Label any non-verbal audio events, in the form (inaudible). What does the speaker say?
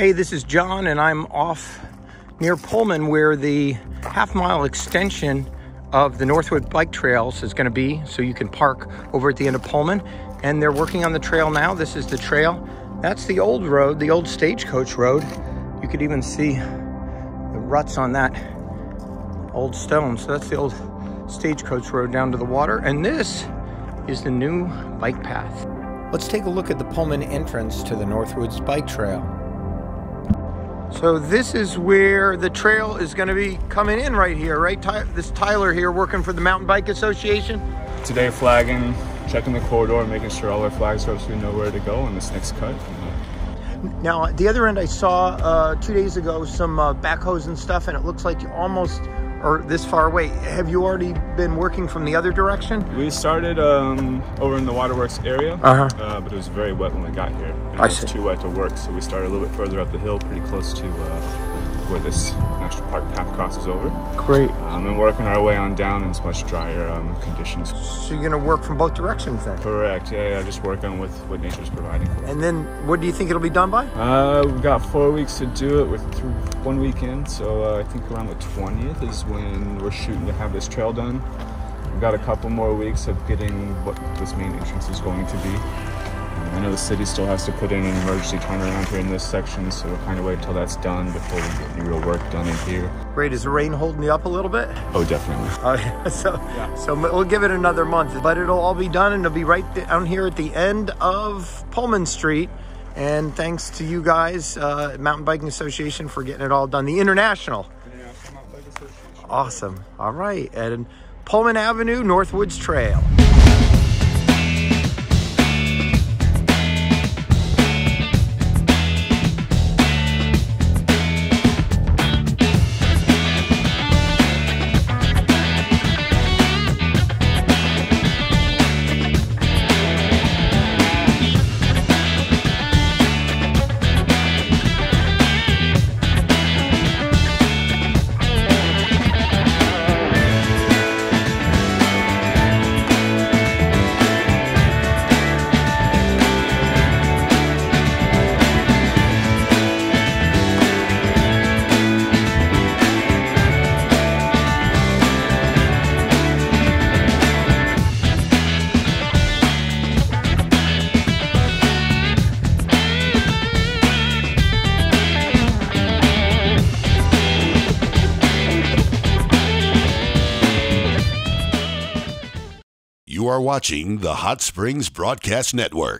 Hey, this is John, and I'm off near Pullman where the half mile extension of the Northwood Bike Trails is going to be. So you can park over at the end of Pullman. And they're working on the trail now. This is the trail. That's the old road, the old stagecoach road. You could even see the ruts on that old stone. So that's the old stagecoach road down to the water. And this is the new bike path. Let's take a look at the Pullman entrance to the Northwoods Bike Trail. So this is where the trail is going to be coming in right here, right? Ty this Tyler here working for the Mountain Bike Association. Today flagging, checking the corridor, making sure all our flags are so we know where to go on this next cut. Now, at the other end, I saw uh, two days ago some uh, backhoes and stuff, and it looks like you almost or this far away. Have you already been working from the other direction? We started um, over in the waterworks area, uh-huh. uh, but it was very wet when we got here. I it see. was too wet to work, so we started a little bit further up the hill, pretty close to uh, where this national park path crosses over. Great. Um, and working our way on down in much drier um, conditions. So you're going to work from both directions then? Correct. Yeah, yeah. Just working with what nature's providing. For us. And then, what do you think it'll be done by? Uh, we've got four weeks to do it. We're through one weekend, so uh, I think around the 20th is when we're shooting to have this trail done. We've got a couple more weeks of getting what this main entrance is going to be. Um, I know the city still has to put in an emergency turnaround here in this section, so we'll kind of wait till that's done before we get any real work done in here. Great. Is the rain holding you up a little bit? Oh, definitely. (laughs) Uh, so, Yeah. so we'll give it another month, but it'll all be done and it'll be right down here at the end of Pullman Street. And thanks to you guys, uh, Mountain Biking Association, for getting it all done. The International. Awesome. All right. And Pullman Avenue, Northwoods Trail. You are watching the Hot Springs Broadcast Network.